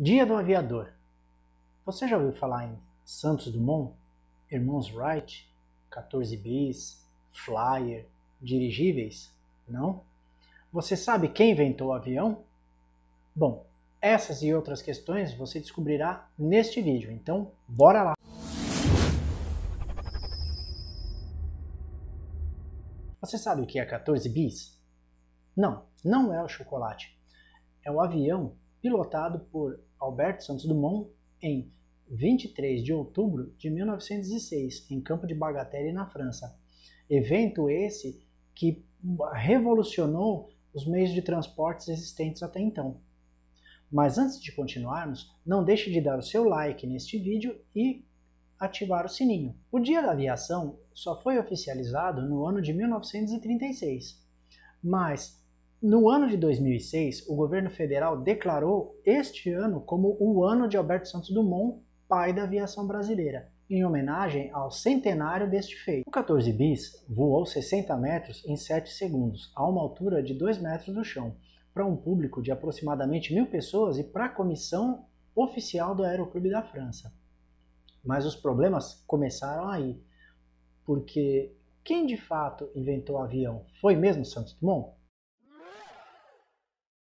Dia do Aviador. Você já ouviu falar em Santos Dumont, Irmãos Wright, 14 bis, Flyer, dirigíveis? Não? Você sabe quem inventou o avião? Bom, essas e outras questões você descobrirá neste vídeo, então bora lá! Você sabe o que é 14 bis? Não, não é o chocolate. É o avião pilotado por Alberto Santos Dumont em 23 de outubro de 1906, em Campo de Bagatelle, na França. Evento esse que revolucionou os meios de transportes existentes até então. Mas antes de continuarmos, não deixe de dar o seu like neste vídeo e ativar o sininho. O Dia da Aviação só foi oficializado no ano de 1936, mas no ano de 2006, o governo federal declarou este ano como o ano de Alberto Santos Dumont, pai da aviação brasileira, em homenagem ao centenário deste feito. O 14 bis voou 60 metros em 7 segundos, a uma altura de 2 metros do chão, para um público de aproximadamente mil pessoas e para a comissão oficial do Aeroclube da França. Mas os problemas começaram aí, porque quem de fato inventou o avião foi mesmo Santos Dumont?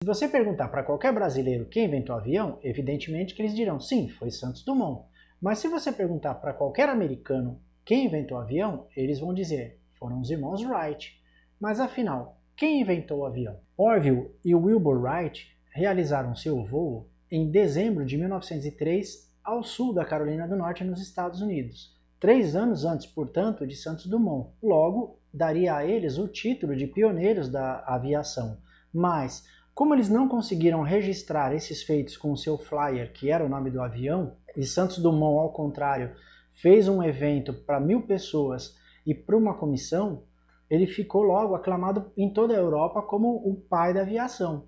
Se você perguntar para qualquer brasileiro quem inventou o avião, evidentemente que eles dirão sim, foi Santos Dumont. Mas se você perguntar para qualquer americano quem inventou o avião, eles vão dizer foram os irmãos Wright. Mas afinal, quem inventou o avião? Orville e Wilbur Wright realizaram seu voo em dezembro de 1903 ao sul da Carolina do Norte, nos Estados Unidos. Três anos antes, portanto, de Santos Dumont. Logo, daria a eles o título de pioneiros da aviação. Mas como eles não conseguiram registrar esses feitos com o seu flyer, que era o nome do avião, e Santos Dumont, ao contrário, fez um evento para mil pessoas e para uma comissão, ele ficou logo aclamado em toda a Europa como o pai da aviação.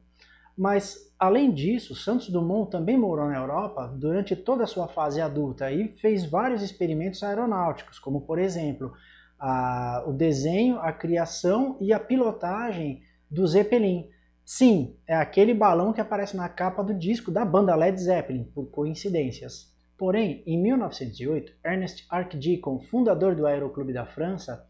Mas, além disso, Santos Dumont também morou na Europa durante toda a sua fase adulta e fez vários experimentos aeronáuticos, como, por exemplo, a, o desenho, a criação e a pilotagem do Zeppelin, Sim, é aquele balão que aparece na capa do disco da banda Led Zeppelin, por coincidências. Porém, em 1908, Ernest Archdeacon, fundador do Aeroclube da França,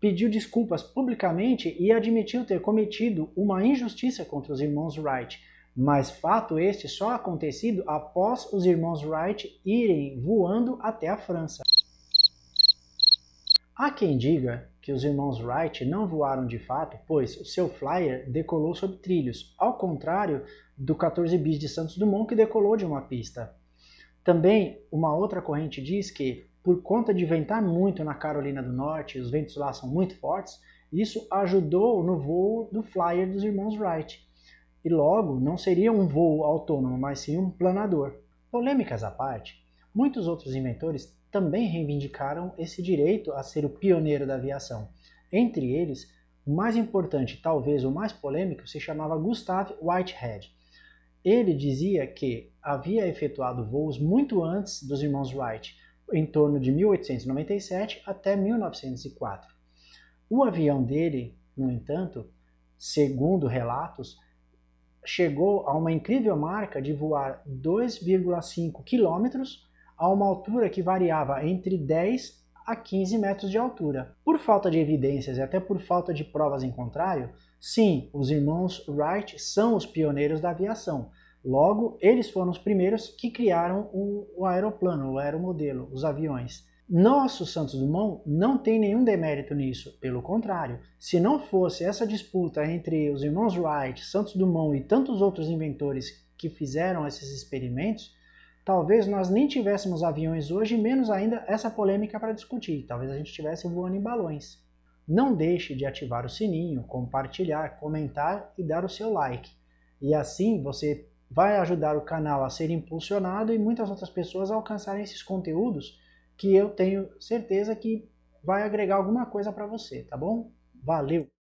pediu desculpas publicamente e admitiu ter cometido uma injustiça contra os irmãos Wright, mas fato este só acontecido após os irmãos Wright irem voando até a França. Há quem diga que os irmãos Wright não voaram de fato, pois o seu flyer decolou sobre trilhos, ao contrário do 14 bis de Santos Dumont que decolou de uma pista. Também uma outra corrente diz que, por conta de ventar muito na Carolina do Norte, os ventos lá são muito fortes, isso ajudou no voo do flyer dos irmãos Wright. E logo não seria um voo autônomo, mas sim um planador. Polêmicas à parte, muitos outros inventores também reivindicaram esse direito a ser o pioneiro da aviação. Entre eles, o mais importante, talvez o mais polêmico, se chamava Gustav Whitehead. Ele dizia que havia efetuado voos muito antes dos irmãos Wright, em torno de 1897 até 1904. O avião dele, no entanto, segundo relatos, chegou a uma incrível marca de voar 2,5 quilômetros a uma altura que variava entre 10 a 15 metros de altura. Por falta de evidências e até por falta de provas em contrário, sim, os irmãos Wright são os pioneiros da aviação. Logo, eles foram os primeiros que criaram o, aeroplano, o aeromodelo, os aviões. Nosso Santos Dumont não tem nenhum demérito nisso, pelo contrário. Se não fosse essa disputa entre os irmãos Wright, Santos Dumont e tantos outros inventores que fizeram esses experimentos, talvez nós nem tivéssemos aviões hoje, menos ainda essa polêmica para discutir. Talvez a gente estivesse voando em balões. Não deixe de ativar o sininho, compartilhar, comentar e dar o seu like. E assim você vai ajudar o canal a ser impulsionado e muitas outras pessoas a alcançarem esses conteúdos que eu tenho certeza que vai agregar alguma coisa para você, tá bom? Valeu!